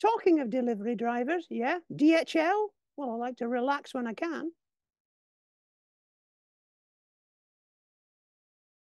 Talking of delivery drivers, yeah, DHL. Well, I like to relax when I can.